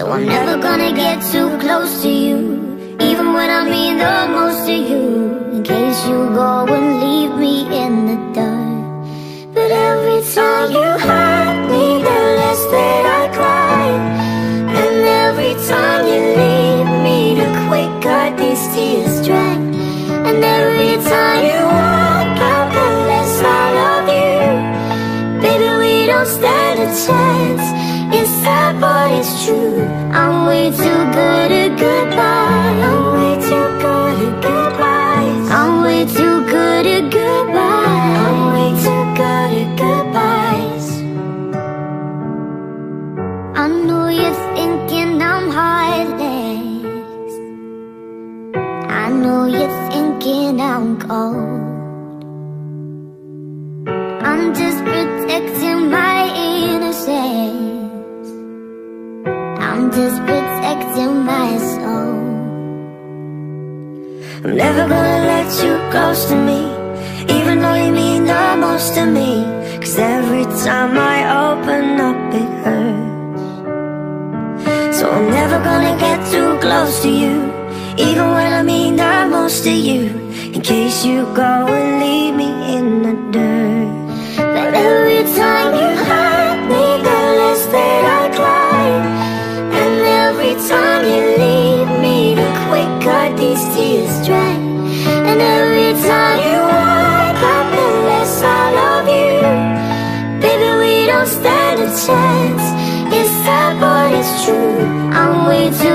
so I'm never gonna get too close to you Even when I mean the most to you. In case you go and leave me in the dark. But every time you hurt me The less that I cry. And every time you leave me The quicker these tears drag And every time you walk out The less I love you. Baby, we don't stand a chance sad, but it's true. I'm way too good at goodbye I'm way too good at goodbyes I'm way too good at goodbye I'm way too good at goodbyes I know you're thinking I'm heartless. I know you're thinking I'm cold. I'm just protecting Just protecting my soul I'm never gonna let you close to me Even though you mean the most to me. Cause every time I open up it hurts. So I'm never gonna get too close to you Even when I mean the most to you. In case you go and leave me chance. It's sad but it's true? I'm too